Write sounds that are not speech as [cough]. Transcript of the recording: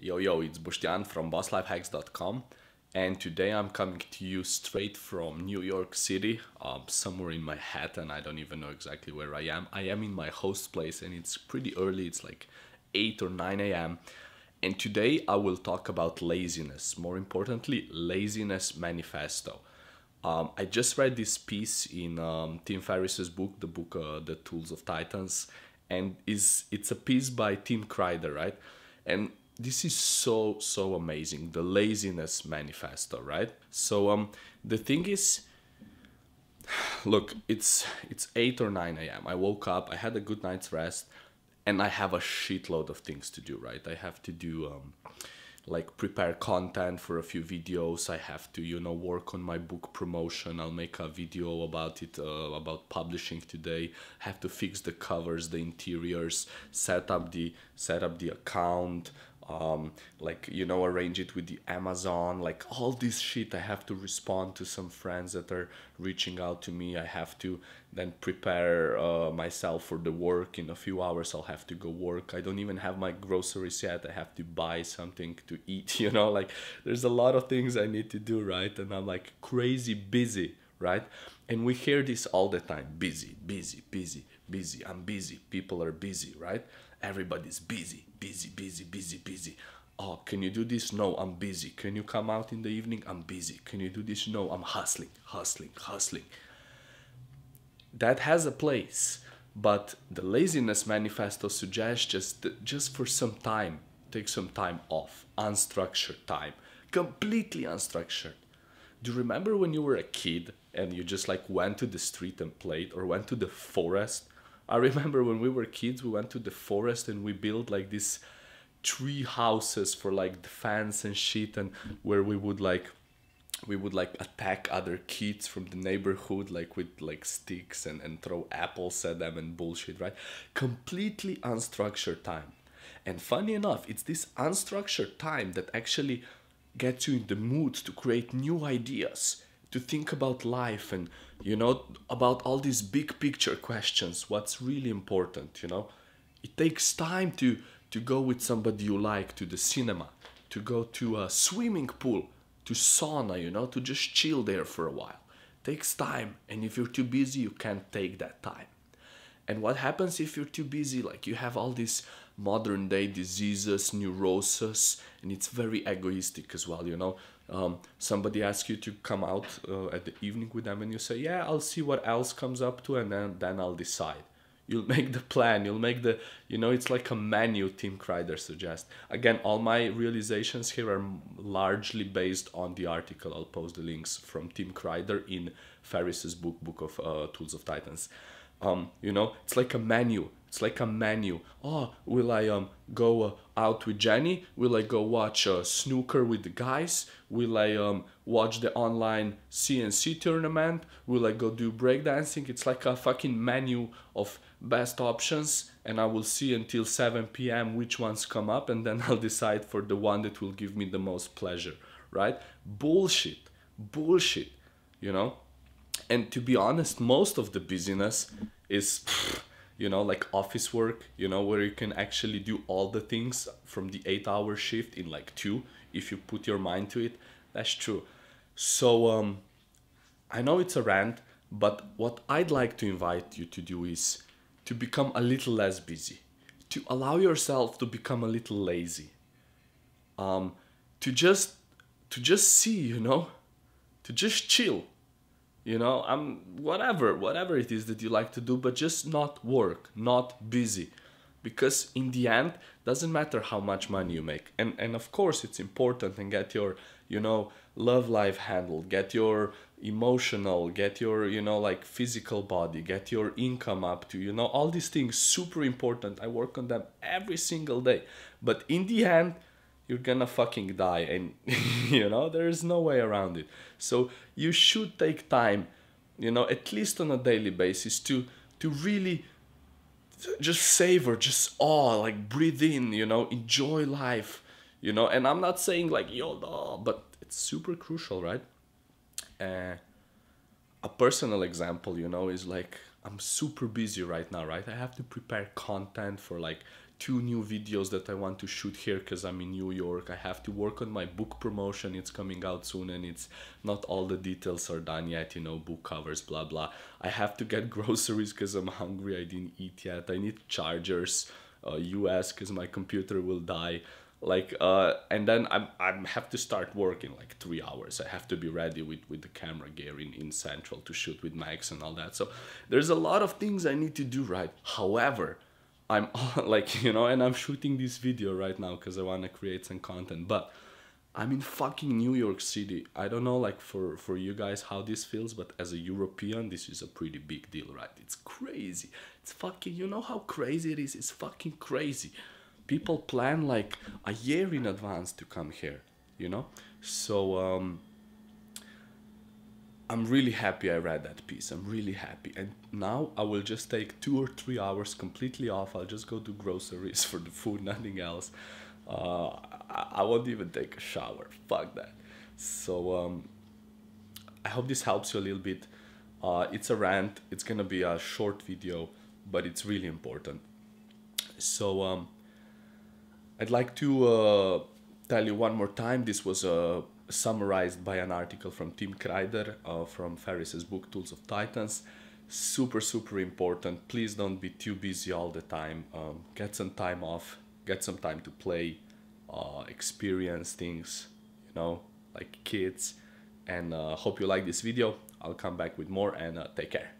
Yo, yo, it's Bostjan from BossLifeHacks.com, and today I'm coming to you straight from New York City, um, somewhere in Manhattan. I don't even know exactly where I am. I am in my host place, and it's pretty early. It's like 8 or 9 a.m. And today I will talk about laziness. More importantly, Laziness Manifesto. Um, I just read this piece in um, Tim Ferriss's book, the book uh, The Tools of Titans, and is it's a piece by Tim Kreider, right? And this is so so amazing the laziness manifesto right? So um the thing is [sighs] look it's it's 8 or 9 a.m i woke up i had a good night's rest and i have a shitload of things to do right? I have to do um like prepare content for a few videos. I have to you know work on my book promotion. I'll make a video about it uh, about publishing today. Have to fix the covers the interiors set up the set up the account um, like you know arrange it with the amazon like all this shit i have to respond to some friends that are reaching out to me. I have to then prepare uh, myself for the work. In a few hours i'll have to go work. I don't even have my groceries yet. I have to buy something to eat [laughs] you know? Like there's a lot of things i need to do right? And i'm like crazy busy right? And we hear this all the time. Busy busy busy busy. I'm busy. People are busy right everybody's busy busy busy busy busy. Oh can you do this? No i'm busy. Can you come out in the evening? I'm busy. Can you do this? No i'm hustling hustling hustling. That has a place but the laziness manifesto suggests just just for some time take some time off. Unstructured time. Completely unstructured. Do you remember when you were a kid and you just like went to the street and played or went to the forest I remember when we were kids, we went to the forest and we built like these tree houses for like the fans and shit, and where we would like we would like attack other kids from the neighborhood like with like sticks and, and throw apples at them and bullshit right? Completely unstructured time. And funny enough it's this unstructured time that actually gets you in the mood to create new ideas to think about life and you know about all these big picture questions what's really important you know? It takes time to to go with somebody you like to the cinema to go to a swimming pool to sauna you know to just chill there for a while. It takes time and if you're too busy you can't take that time. And what happens if you're too busy? Like you have all these modern day diseases neurosis and it's very egoistic as well you know um, somebody asks you to come out uh, at the evening with them and you say yeah i'll see what else comes up to and then then i'll decide. You'll [laughs] make the plan. You'll make the you know it's like a menu tim kreider suggests. Again all my realizations here are largely based on the article. I'll post the links from tim kreider in ferriss's book book of uh, tools of titans um, you know it's like a menu. It's like a menu. Oh will i um go uh, out with jenny? Will i go watch uh, snooker with the guys? Will i um watch the online cnc tournament? Will i go do breakdancing? It's like a fucking menu of best options and i will see until 7 p.m which ones come up and then [laughs] i'll decide for the one that will give me the most pleasure right? Bullshit. Bullshit you know and to be honest most of the busyness is you know like office work you know where you can actually do all the things from the eight hour shift in like two if you put your mind to it. That's true. So um i know it's a rant but what i'd like to invite you to do is to become a little less busy to allow yourself to become a little lazy um to just to just see you know to just chill you know i'm whatever whatever it is that you like to do but just not work not busy. Because in the end doesn't matter how much money you make. And and of course it's important and get your you know love life handled get your emotional get your you know like physical body get your income up to you know all these things super important. I work on them every single day. But in the end you're gonna fucking die and [laughs] you know there's no way around it. So you should take time you know at least on a daily basis to to really just savor just awe like breathe in you know enjoy life you know. And i'm not saying like yo but it's super crucial right? Uh, a personal example you know is like i'm super busy right now right? I have to prepare content for like two new videos that I want to shoot here because I'm in New York. I have to work on my book promotion. It's coming out soon and it's not all the details are done yet, you know, book covers, blah blah. I have to get [laughs] groceries because I'm hungry. I didn't eat yet. I need chargers, uh, US because my computer will die like uh and then i'm i'm have to start working like three hours i have to be ready with with the camera gear in in central to shoot with max and all that so there's a lot of things i need to do right however i'm [laughs] like you know and i'm shooting this video right now because i want to create some content but i'm in fucking new york city. I don't know like for for you guys how this feels but as a european this is a pretty big deal right? It's crazy. It's fucking you know how crazy it is? It's fucking crazy. People plan like a year in advance to come here you know? So um, i'm really happy i read that piece. I'm really happy. And now i will just take two or three hours completely off. I'll just go to groceries for the food [laughs] nothing else. Uh, I, won't even take a shower. Fuck that. So um, i hope this helps you a little bit. Uh, it's a rant. It's gonna be a short video but it's really important. So um, I'd like to uh, tell you one more time. This was uh, summarized by an article from Tim Kreider uh, from Ferriss's book Tools of Titans. Super, super important. Please don't be too busy all the time. Um, get some time off. Get some time to play, uh, experience things, you know, like kids. And uh, hope you like this video. I'll come back with more and uh, take care.